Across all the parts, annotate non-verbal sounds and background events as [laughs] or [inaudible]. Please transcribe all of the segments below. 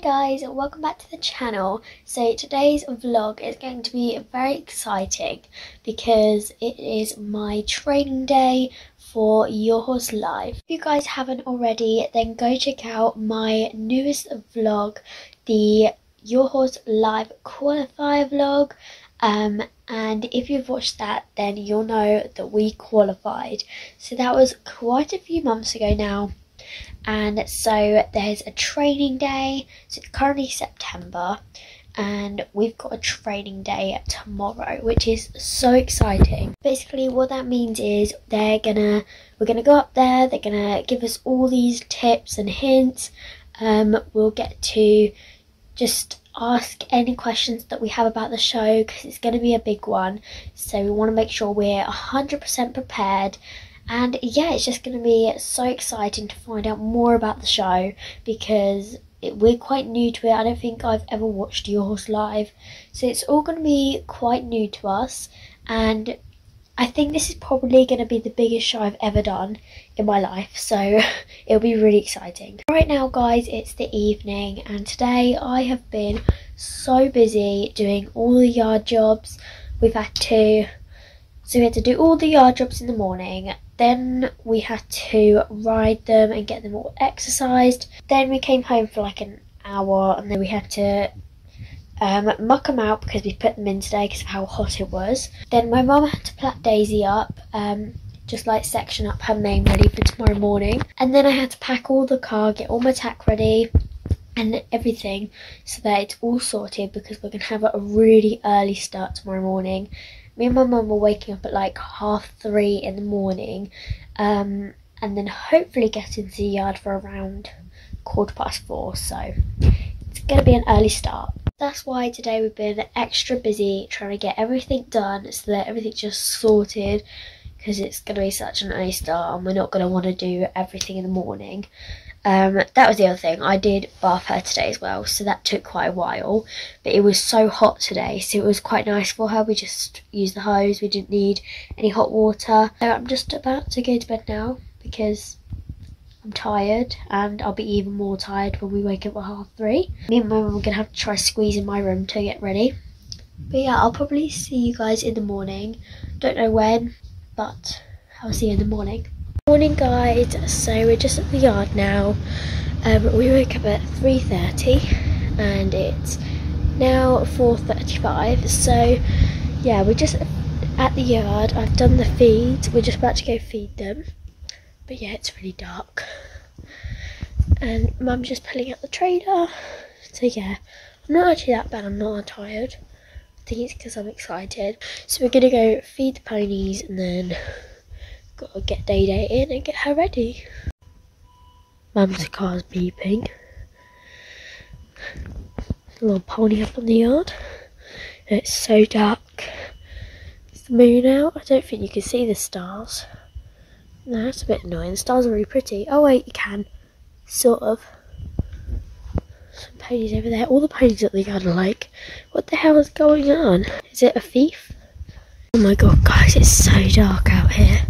guys, welcome back to the channel. So today's vlog is going to be very exciting because it is my training day for Your Horse Live. If you guys haven't already, then go check out my newest vlog, the Your Horse Live qualifier vlog. Um, and if you've watched that, then you'll know that we qualified. So that was quite a few months ago now and so there's a training day. So it's currently september. And we've got a training day tomorrow which is so exciting. Basically what that means is they're gonna we're gonna go up there. They're gonna give us all these tips and hints. Um, we'll get to just ask any questions that we have about the show because it's going to be a big one. So we want to make sure we're 100% prepared and yeah, it's just going to be so exciting to find out more about the show because it, we're quite new to it. I don't think I've ever watched Your Horse live, so it's all going to be quite new to us. And I think this is probably going to be the biggest show I've ever done in my life, so [laughs] it'll be really exciting. Right now, guys, it's the evening, and today I have been so busy doing all the yard jobs. We've had to, so we had to do all the yard jobs in the morning, then we had to ride them and get them all exercised. Then we came home for like an hour and then we had to um, muck them out because we put them in today because of how hot it was. Then my mum had to plait Daisy up, um, just like section up her mane ready for tomorrow morning. And then I had to pack all the car, get all my tack ready and everything so that it's all sorted because we're going to have a really early start tomorrow morning me and my mum were waking up at like half three in the morning um, and then hopefully get into the yard for around quarter past four so it's going to be an early start. That's why today we've been extra busy trying to get everything done so that everything's just sorted because it's going to be such an early start and we're not going to want to do everything in the morning um, that was the other thing. I did bath her today as well, so that took quite a while. But it was so hot today, so it was quite nice for her. We just used the hose. We didn't need any hot water. So I'm just about to go to bed now because I'm tired, and I'll be even more tired when we wake up at half three. Me and my mum are gonna have to try squeezing my room to get ready. But yeah, I'll probably see you guys in the morning. Don't know when, but I'll see you in the morning. Morning guys, so we're just at the yard now. Um, we woke up at 3.30 and it's now 4.35 so yeah we're just at the yard. I've done the feeds, we're just about to go feed them but yeah it's really dark and mum's just pulling out the trailer so yeah I'm not actually that bad, I'm not tired. I think it's because I'm excited. So we're gonna go feed the ponies and then Gotta get Day Day in and get her ready. Mum's car's beeping. A little pony up on the yard. It's so dark. Is the moon out? I don't think you can see the stars. No, it's a bit annoying. The stars are really pretty. Oh wait, you can. Sort of. Some ponies over there. All the ponies at the yard are like, what the hell is going on? Is it a thief? Oh my god, guys, it's so dark out here.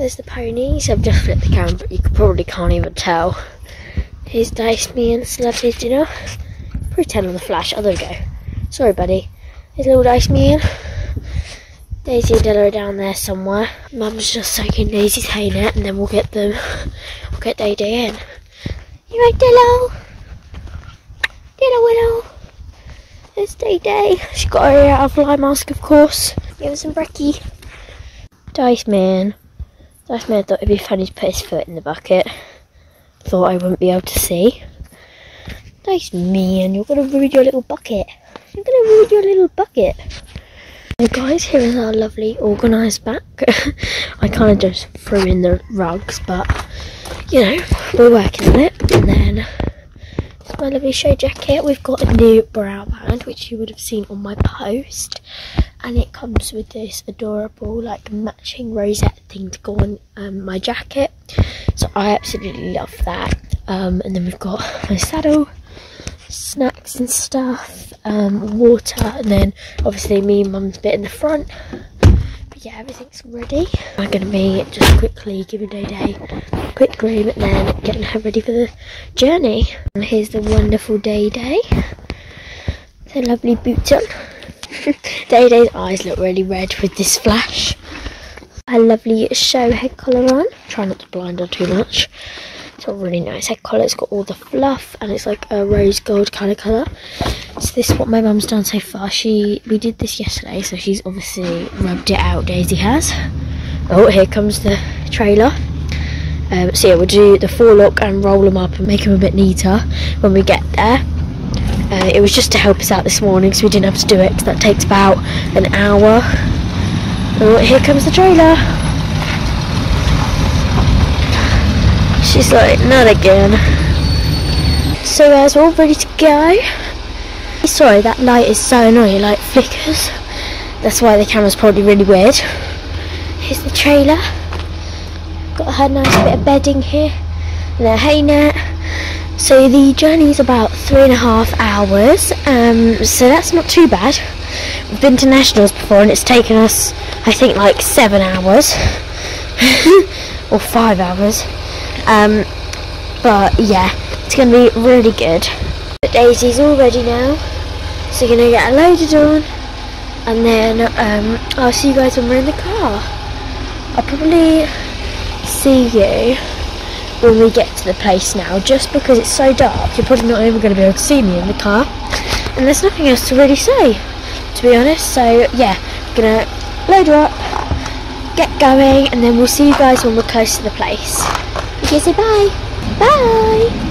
There's the ponies. I've just flipped the camera, but you probably can't even tell. Here's Dice Me and his dinner. Pretend on the flash. Oh, there we go. Sorry, buddy. There's little Dice Me in. Daisy and Dilla are down there somewhere. Mum's just soaking Daisy's hay net, and then we'll get them. We'll get Day Day in. You right, Dillo? Dillo Willow. There's Day Day. She got her out of fly mask, of course. Give her some brekkie. Dice Man. That's me, I thought it'd be funny to put his foot in the bucket. Thought I wouldn't be able to see. Nice man, you're gonna ruin your little bucket. You're gonna ruin your little bucket. So guys, here is our lovely organised back. [laughs] I kind of just threw in the rugs, but you know, we're working on it. And then my lovely show jacket. We've got a new brow band, which you would have seen on my post and it comes with this adorable like matching rosette thing to go on um, my jacket so I absolutely love that um, and then we've got my saddle snacks and stuff um, water and then obviously me and mum's bit in the front but yeah, everything's ready. I'm to be just quickly giving Day Day quick groom and then getting her ready for the journey. And here's the wonderful Day Day. The lovely boots on. [laughs] Day Day's eyes look really red with this flash. A lovely show head collar on. Try not to blind her too much. It's a really nice head collar. It's got all the fluff and it's like a rose gold kind of colour. So this is what my mum's done so far. She we did this yesterday, so she's obviously rubbed it out. Daisy has. Oh, here comes the trailer. Um, so yeah, we'll do the forelock and roll them up and make them a bit neater when we get there. Uh, it was just to help us out this morning, so we didn't have to do it because that takes about an hour. Oh, here comes the trailer. She's like, not again. So guys, we're all ready to go. Sorry, that light is so annoying, like flickers. That's why the camera's probably really weird. Here's the trailer. Got her nice bit of bedding here. And a hay net. So the journey is about three and a half hours. Um, so that's not too bad. We've been to nationals before and it's taken us, I think, like seven hours. [laughs] or five hours. Um, but yeah, it's going to be really good. But Daisy's all ready now, so we're going to get her loaded on, and then um, I'll see you guys when we're in the car. I'll probably see you when we get to the place now, just because it's so dark, you're probably not even going to be able to see me in the car, and there's nothing else to really say, to be honest, so yeah, I'm going to load her up, get going, and then we'll see you guys when we're close to the place. Okay, say bye. Bye.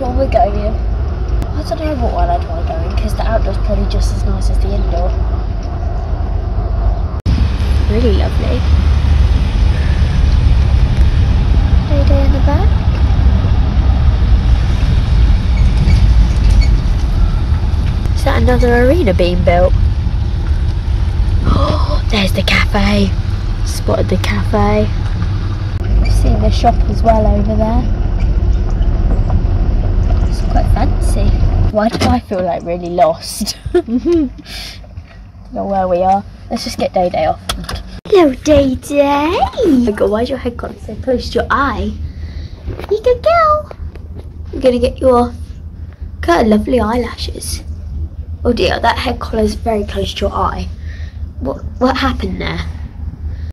One we're going in. I don't know what one I'd want to go in because the outdoor's probably just as nice as the indoor. Really lovely. Day in the back. Is that another arena being built? Oh, [gasps] there's the cafe. Spotted the cafe. I've seen the shop as well over there. It's quite fancy. Why do I feel like really lost? [laughs] Don't know where we are. Let's just get Day Day off. Hello, Day Day. Oh my god, why's your head got so close to your eye? You good girl. I'm gonna get you off. Got lovely eyelashes. Oh dear, that head collar is very close to your eye. What what happened there?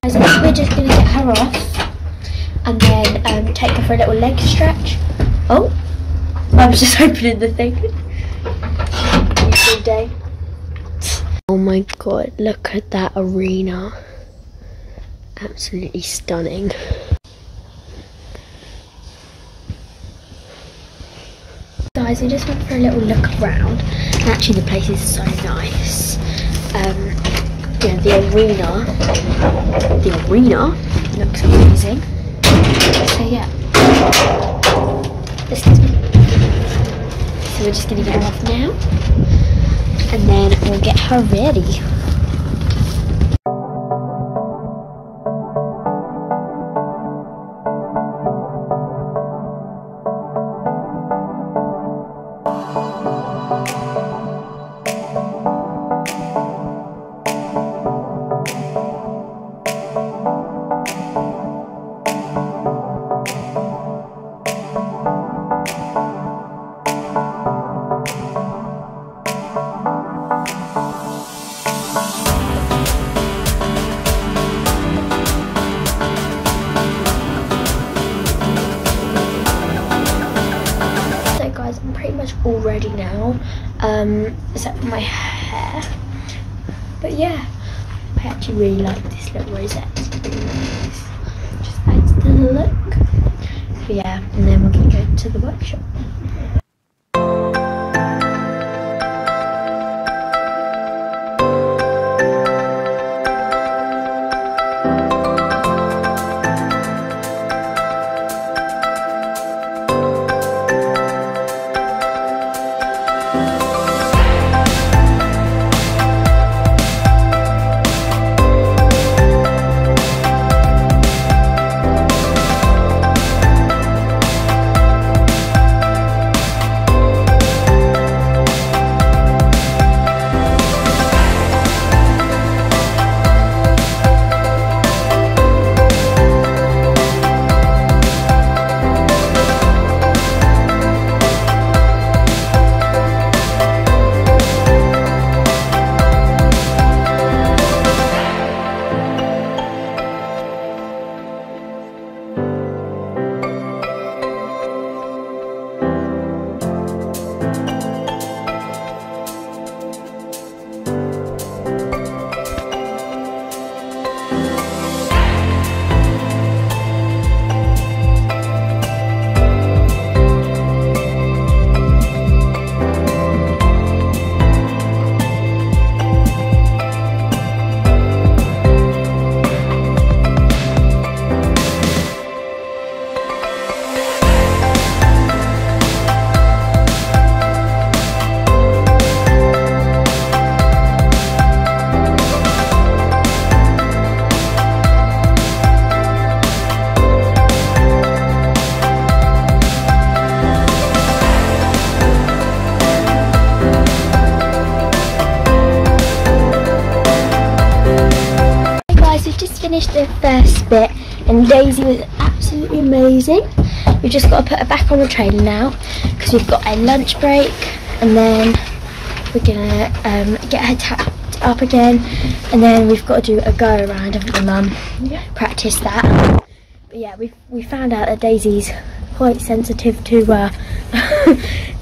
Guys, I think we're just gonna get her off and then um, take her for a little leg stretch. Oh, I was just [laughs] opening the thing. Good day. Oh my god, look at that arena. Absolutely stunning. Guys, we just went for a little look around. And actually, the place is so nice. Um, yeah, the arena, the arena looks amazing. So yeah, this is. So we're just gonna get her off now, and then we'll get her ready. Much all ready now, um, except for my hair. But yeah, I actually really like this little rosette. Just adds to the look. But yeah, and then we're gonna go to the workshop. And Daisy was absolutely amazing. We've just got to put her back on the train now because we've got a lunch break and then we're gonna um, get her tapped up again and then we've got to do a go around, haven't we mum? Yeah. Practice that. But yeah, we we found out that Daisy's quite sensitive to uh, [laughs]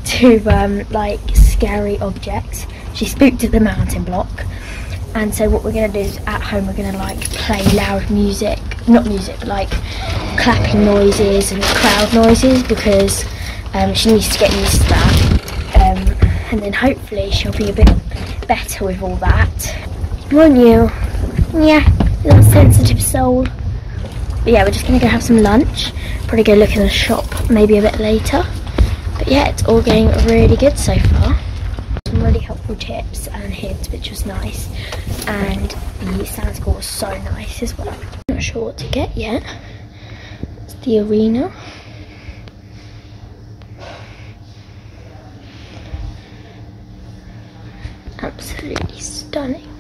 to um, like scary objects. She spooked at the mounting block. And so what we're going to do is at home we're going to like play loud music, not music, but like clapping noises and crowd noises because um, she needs to get used to that. Um, and then hopefully she'll be a bit better with all that. Won't you? Yeah, little sensitive soul. But yeah, we're just going to go have some lunch. Probably go look in the shop maybe a bit later. But yeah, it's all going really good so far some really helpful tips and hints, which was nice. And the sound score was so nice as well. Not sure what to get yet. It's the arena. Absolutely stunning.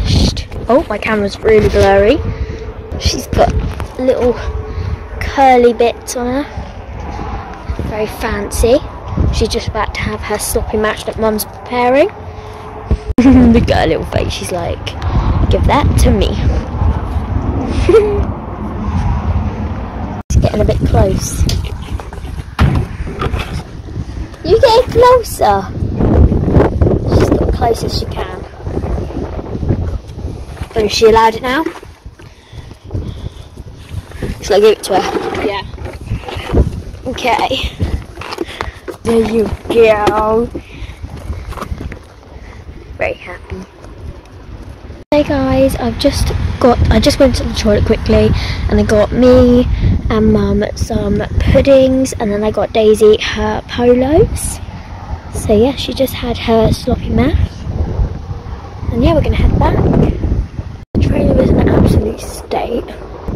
Finished. Oh, my camera's really blurry. She's got little curly bits on her. Very fancy. She's just about to have her sloppy match that mum's preparing. Look at her little face. She's like, give that to me. [laughs] She's getting a bit close. You get closer. She's got close as she can. Is she allowed it now? Shall I give it to her? Yeah. Okay. There you go. Very happy. Hey guys, I've just got, I just went to the toilet quickly and I got me and mum some puddings and then I got Daisy her polos. So yeah, she just had her sloppy mess. And yeah, we're gonna head back. State.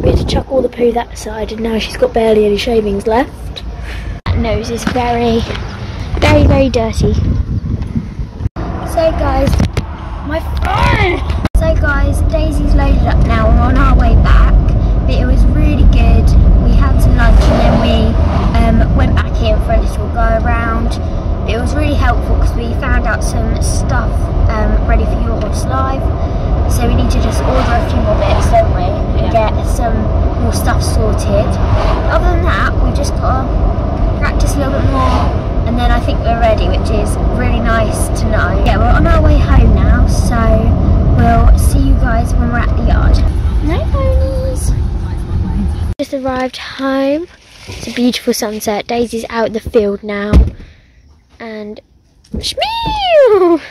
We had to chuck all the poo that side and now she's got barely any shavings left. That nose is very, very, very dirty. So guys, my phone! So guys, Daisy's loaded up now. We're on our way back, but it was really good. We had some lunch and then we um, went back in for a little go around. It was really helpful because we found out some stuff um, ready for your horse live. So we need to just order a few more bits, don't we? And Yeah. get some more stuff sorted. Other than that, we just got to practice a little bit more and then I think we're ready, which is really nice to know. Yeah, we're on our way home now, so we'll see you guys when we're at the yard. No ponies. Just arrived home. It's a beautiful sunset. Daisy's out in the field now. And Shmeew!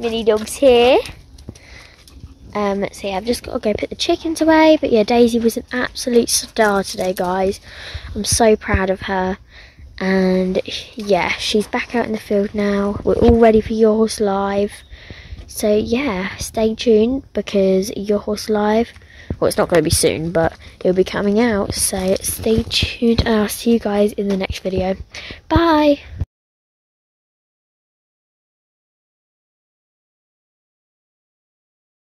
Mini dog's here. Um, let's see, I've just got to go put the chickens away. But yeah, Daisy was an absolute star today, guys. I'm so proud of her. And yeah, she's back out in the field now. We're all ready for Your Horse Live. So yeah, stay tuned because Your Horse Live, well, it's not going to be soon, but it'll be coming out. So stay tuned and I'll see you guys in the next video. Bye!